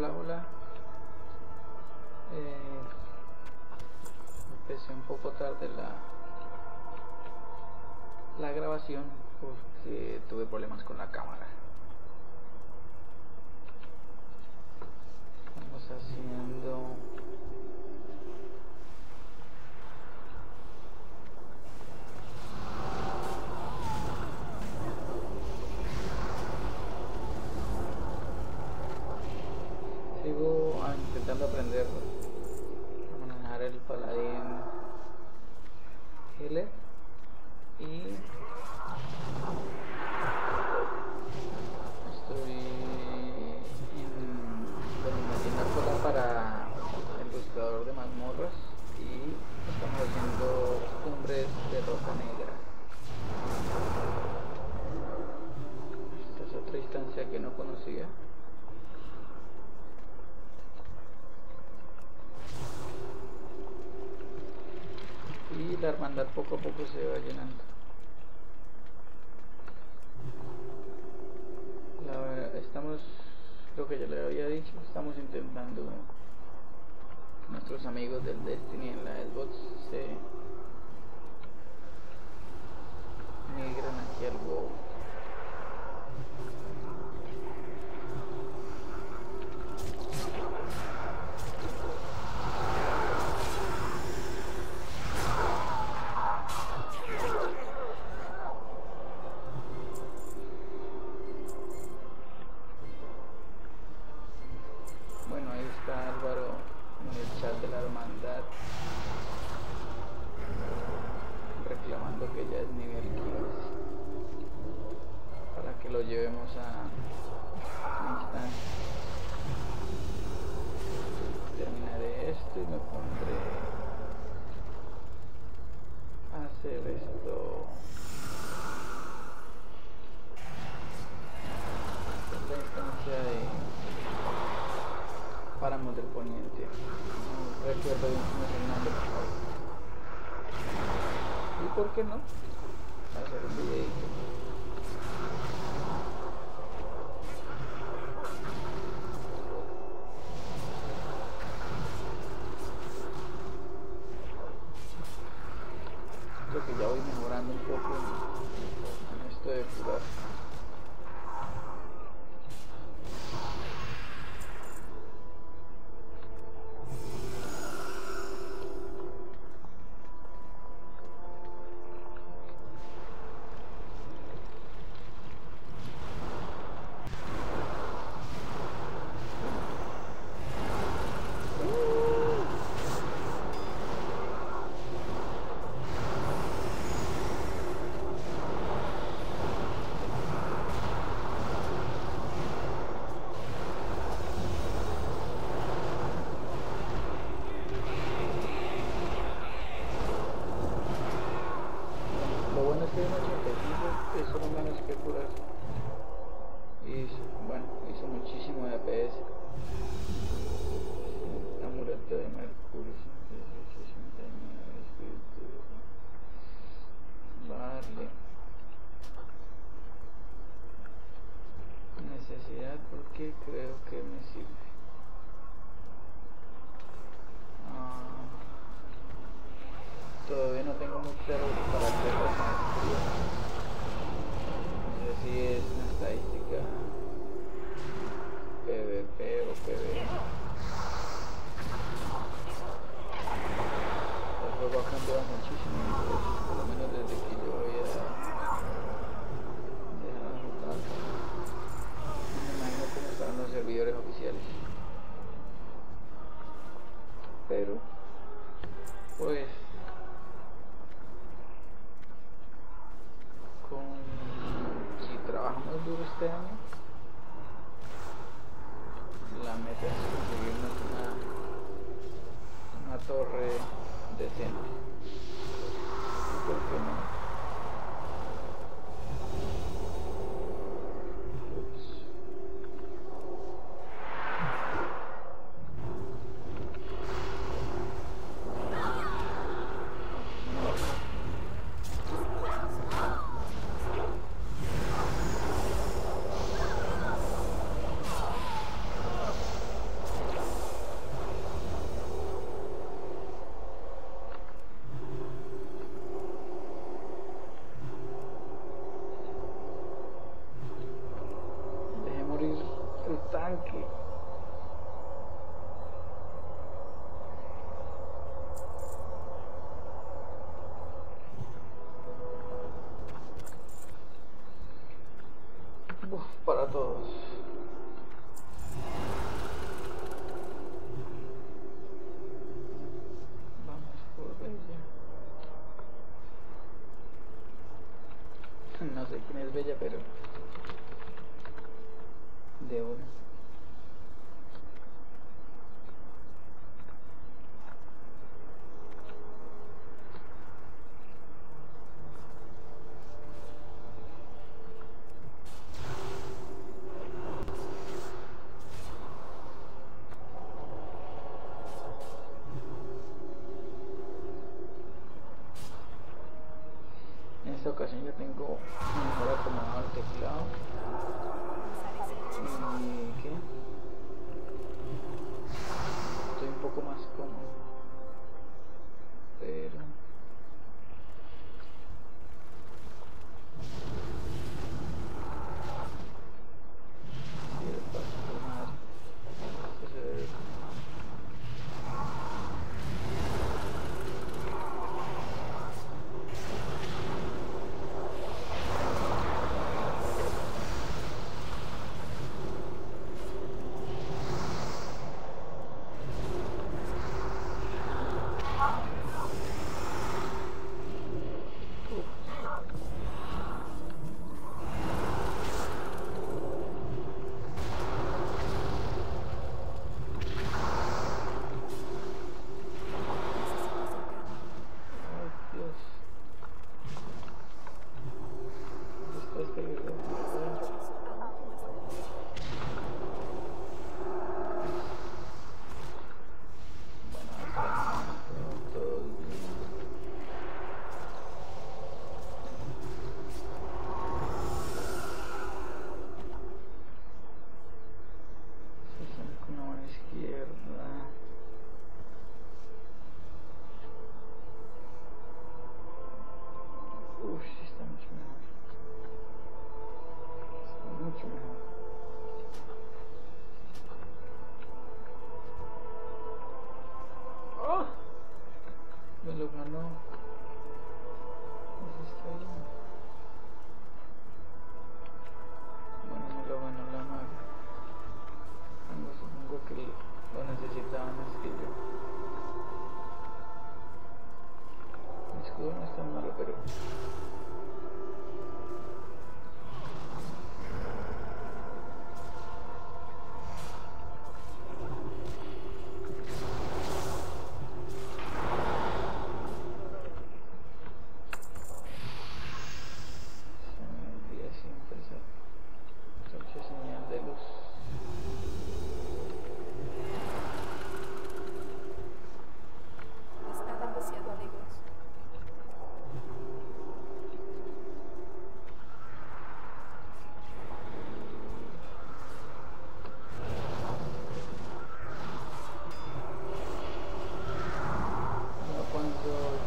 hola, hola. Eh, empecé un poco tarde la, la grabación porque tuve problemas con la cámara. Vamos haciendo... sigo intentando aprender a manejar el paladín L y andar poco a poco se va llenando. La, verdad estamos, lo que ya le había dicho, estamos intentando nuestros amigos del Destiny en la Xbox se migran aquí al WoW. വെക്കുന്നു más duro este año, la meta es conseguirnos una, una torre decente. ¿Por qué no? Para todos.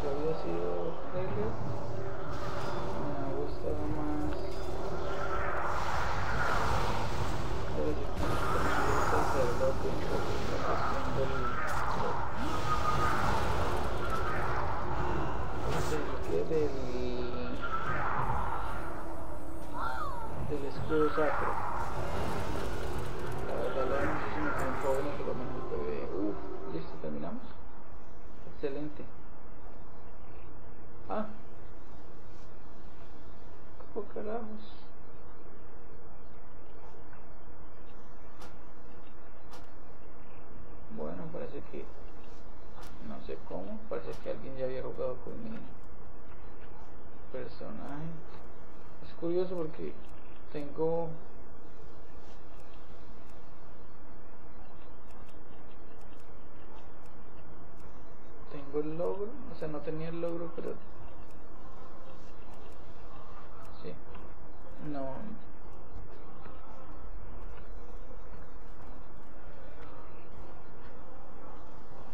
Yo había sido regio, me gustaba más el sacerdote, un poco la cuestión del, del, ¿qué? del, del escudo sacro. La verdad, la verdad, no sé si me quedó un poco, por lo menos se ve. Uf, listo, terminamos. Excelente. Ah. ¿Cómo carajos? Bueno, parece que... No sé cómo. Parece que alguien ya había jugado con mi personaje. Es curioso porque tengo... El logro, o sea, no tenía el logro, pero... Sí. No...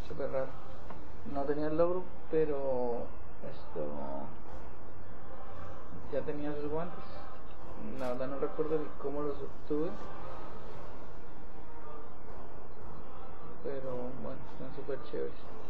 Súper raro. No tenía el logro, pero... Esto... Ya tenía sus guantes. La verdad no recuerdo ni cómo los obtuve. están súper chéveres.